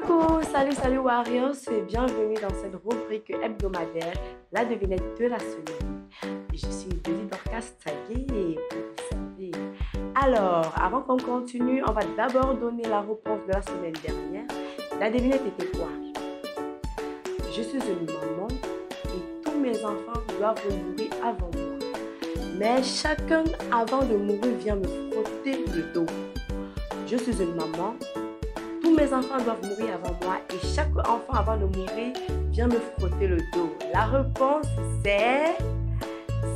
Coucou, salut, salut Warriors et bienvenue dans cette rubrique hebdomadaire, la devinette de la semaine. Je suis Denis Dorcas Tagué vous servir. Alors, avant qu'on continue, on va d'abord donner la réponse de la semaine dernière. La devinette était quoi? Je suis une maman et tous mes enfants doivent mourir avant moi. Mais chacun avant de mourir vient me frotter le dos. Je suis une maman mes enfants doivent mourir avant moi et chaque enfant avant de mourir vient me frotter le dos. La réponse c'est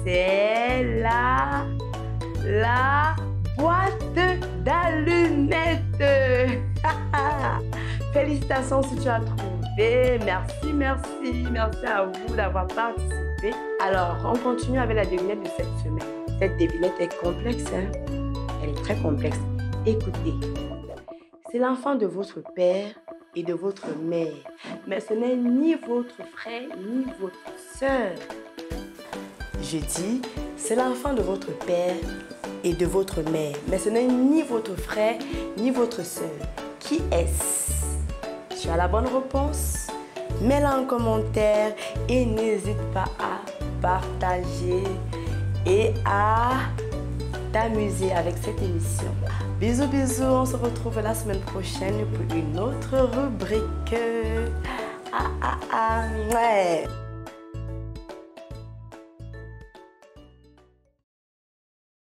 c'est la la boîte d'allumettes. Félicitations si tu as trouvé. Merci, merci, merci à vous d'avoir participé. Alors, on continue avec la devinette de cette semaine. Cette devinette est complexe. Hein? Elle est très complexe. Écoutez. C'est l'enfant de votre père et de votre mère. Mais ce n'est ni votre frère ni votre soeur. Je dis, c'est l'enfant de votre père et de votre mère. Mais ce n'est ni votre frère ni votre soeur. Qui est-ce? Tu as la bonne réponse? Mets-la en commentaire et n'hésite pas à partager et à t'amuser avec cette émission. Bisous, bisous, on se retrouve la semaine prochaine pour une autre rubrique. Ah, ah, ah, ouais.